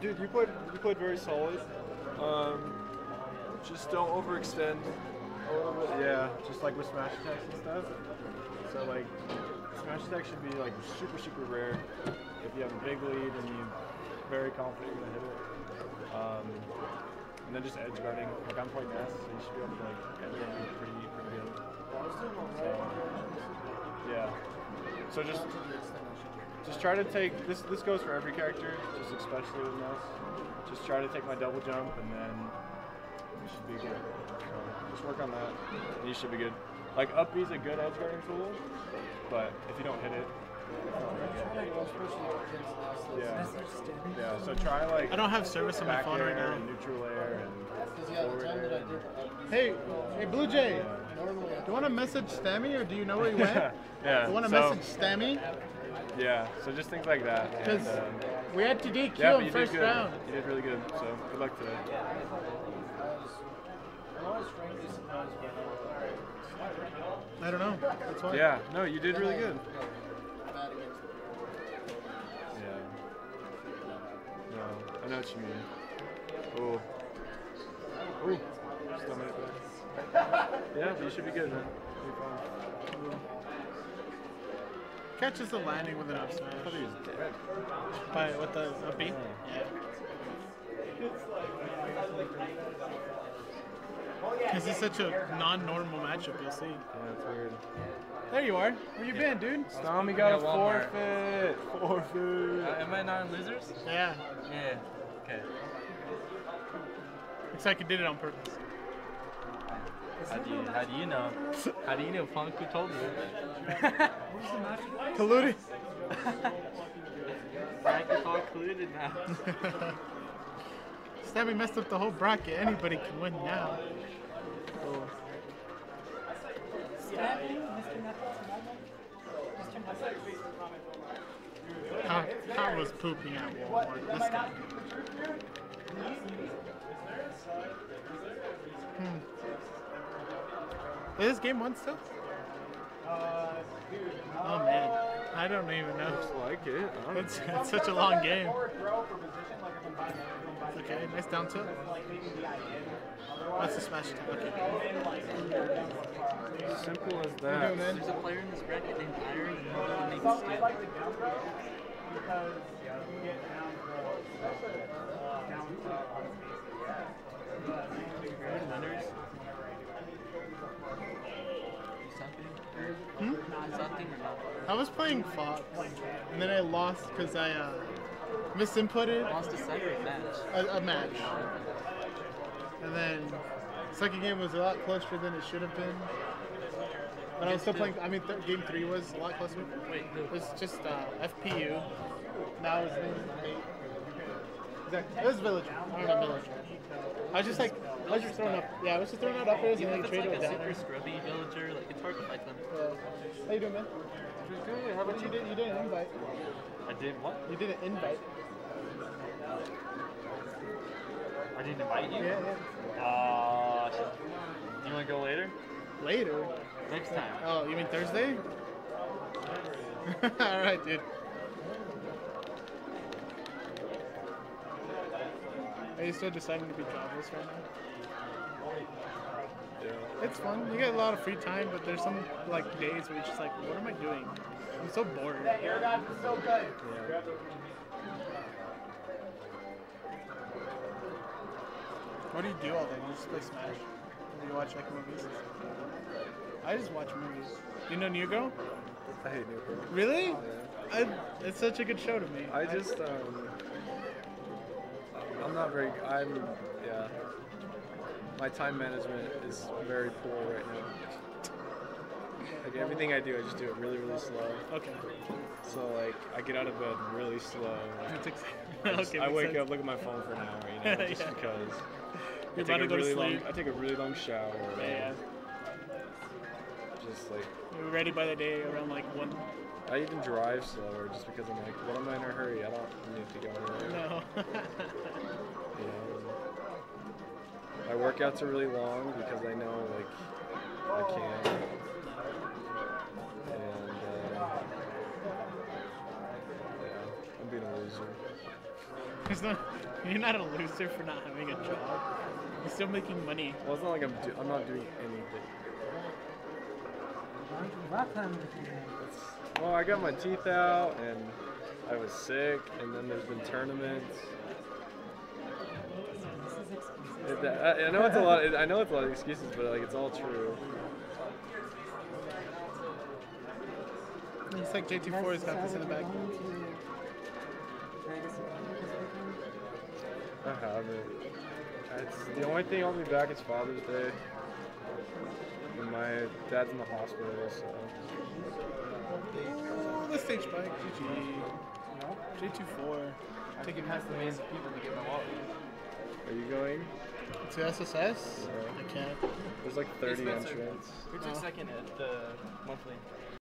dude, you played you played very solid. Um, just don't overextend. Yeah, just like with smash attacks and stuff. So like, smash attacks should be like super super rare. If you have a big lead and you're very confident you're gonna hit it. Um, and then just edge guarding. Like I'm quite fast, so you should be able to like edge guard pretty pretty good. So yeah. So just just try to take this. This goes for every character, just especially with Ness. Just try to take my double jump, and then you should be good. So just work on that, and you should be good. Like up B is a good edge guarding tool, but if you don't hit it, yeah, yeah. So try like I don't have service on my phone right now. neutral air and. Hey, hey, Blue Jay. Do you want to message Stammy or do you know where he went? yeah. Do you want to so, message Stammy? Yeah. So just things like that. Because um, we had to DQ yeah, him you first round. You did really good. So good luck today. I don't know. That's why. Yeah, no, you did really good. Yeah. No, I know what you mean. Oh. Oh. Stomach. Yeah, but you should be good, man. You'll be fine. Catches the landing with an up I thought smash. he was dead. By what the up B? Yeah. This is such a non-normal matchup. You'll see. Yeah, it's weird. There you are. Where you been, dude? Stormy got a at Walmart. forfeit. Forfeit. Uh, am I not in losers? Yeah. Yeah. Okay. Looks like you did it on purpose. How do you how do you know? How do you know Punk who told you? Colluded. Bracket's all colluded now. Stabby messed up the whole bracket. Anybody can win now. Stabby, Mr. Knuckles, Mr. How, how was pooping at Walmart? This guy. Is this game one still? Uh, oh man, I don't even know. Looks like it. I don't It's, it's such a long game. Okay, nice down tilt. That's a smash attack. Okay. Simple as that. you man? There's a player in this bracket named Iron and he makes skill. I was playing Fox, and then I lost because I uh, misinputted Lost a set or a match? a, a match. And then second game was a lot closer than it should have been. But I was still playing. I mean, th- game three was a lot closer. Wait, who? It was just uh, FPU. Now his name Exactly. It was Village. I don't know Village. I was just like, was just throwing up. Yeah, I was just throwing out uppers and Even then if it's like a down. super scrubby villager, like it's hard to fight them. How you doing, man? Good. How about You did. You did an invite. I did what? You did an invite. I didn't invite you? Yeah, yeah. Uh, shit. Do you want to go later? Later. Next time. Oh, you mean Thursday? All right, dude. Are you still deciding to be jobless right now? Yeah. It's fun. You get a lot of free time, but there's some like days where you're just like, what am I doing? I'm so bored. That ergo is so good. Yeah. What do you do all day? You just play Smash? Or do you watch like movies? I just watch movies. You know New Girl? I hate New York. Really? I, it's such a good show to me. I just um, I'm not very. I'm yeah. My time management is very poor right now. Like everything I do, I just do it really, really slow. okay. So like, I get out of bed really slow. Ex- I, just- okay, I wake sense. up, look at my phone for an hour, you know, just Yeah. because. You're I about to take go a to really sleep. long. I take a really long shower. Yeah. Just like You're ready by the day around like one. I even drive slower just because I'm like, what am I in a hurry? I don't need to go anywhere. No. You know, I workouts are really long because I know like I can. And uh, yeah, I'm being a loser. It's not, you're not a loser for not having a job. You're still making money. Well, it's not like I'm do- I'm not doing anything. Well, I got my teeth out and I was sick, and then there's been tournaments. This is expensive. It, I, I know it's a lot. I know it's a lot of excuses, but like it's all true. It's like JT4 has got this in the back. I haven't. It's, the only thing holding me back is Father's Day. And my dad's in the hospital, so. Oh, the stage bike. GG. J24. Taking past the maze of people to get my wallet. Are you going? To SSS? Yeah. I can't. There's like 30 Spencer. entrants. Who took Oh. second at the monthly?